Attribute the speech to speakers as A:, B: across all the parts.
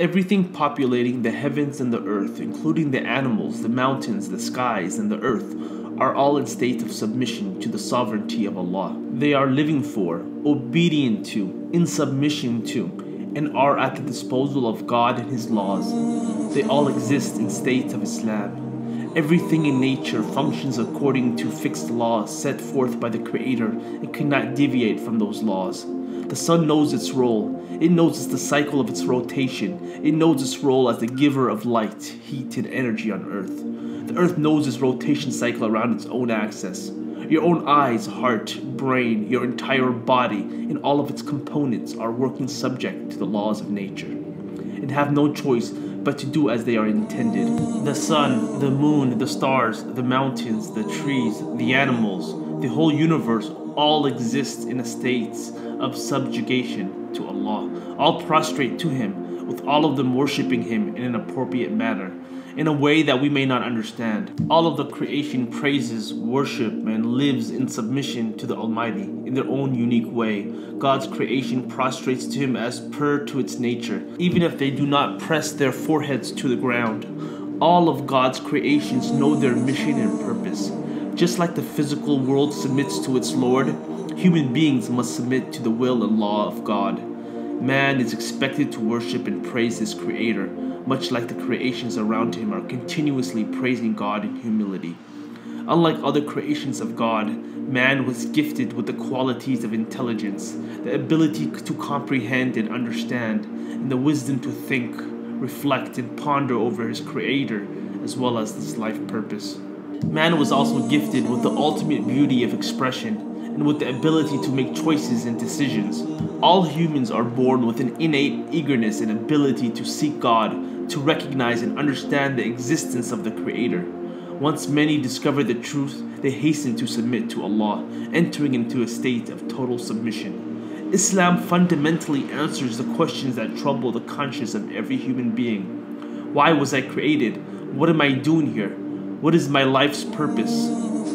A: Everything populating the heavens and the earth, including the animals, the mountains, the skies, and the earth, are all in state of submission to the sovereignty of Allah. They are living for, obedient to, in submission to, and are at the disposal of God and His laws. They all exist in state of Islam. Everything in nature functions according to fixed laws set forth by the Creator and cannot deviate from those laws. The sun knows its role. It knows the cycle of its rotation. It knows its role as the giver of light, heat, and energy on Earth. The Earth knows its rotation cycle around its own axis. Your own eyes, heart, brain, your entire body, and all of its components are working subject to the laws of nature, and have no choice but to do as they are intended. The sun, the moon, the stars, the mountains, the trees, the animals, the whole universe all exist in a state of subjugation to Allah, all prostrate to Him, with all of them worshipping Him in an appropriate manner, in a way that we may not understand. All of the creation praises, worship, and lives in submission to the Almighty in their own unique way. God's creation prostrates to Him as per to its nature, even if they do not press their foreheads to the ground. All of God's creations know their mission and purpose. Just like the physical world submits to its Lord, human beings must submit to the will and law of God. Man is expected to worship and praise his Creator, much like the creations around him are continuously praising God in humility. Unlike other creations of God, man was gifted with the qualities of intelligence, the ability to comprehend and understand, and the wisdom to think, reflect, and ponder over his Creator, as well as his life purpose. Man was also gifted with the ultimate beauty of expression and with the ability to make choices and decisions. All humans are born with an innate eagerness and ability to seek God, to recognize and understand the existence of the Creator. Once many discover the truth, they hasten to submit to Allah, entering into a state of total submission. Islam fundamentally answers the questions that trouble the conscience of every human being. Why was I created? What am I doing here? What is my life's purpose?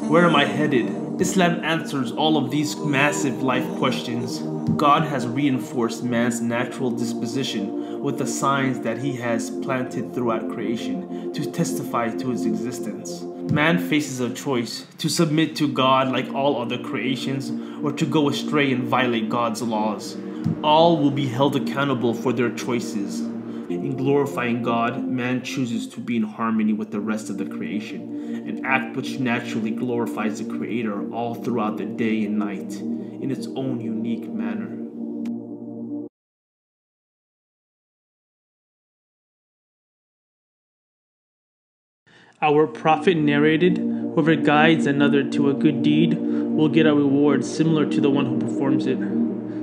A: Where am I headed? Islam answers all of these massive life questions. God has reinforced man's natural disposition with the signs that he has planted throughout creation to testify to his existence. Man faces a choice to submit to God like all other creations or to go astray and violate God's laws. All will be held accountable for their choices. In glorifying God, man chooses to be in harmony with the rest of the creation, an act which naturally glorifies the Creator all throughout the day and night in its own unique manner. Our Prophet narrated, Whoever guides another to a good deed will get a reward similar to the one who performs it.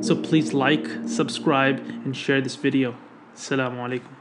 A: So please like, subscribe, and share this video. Salam alaikum.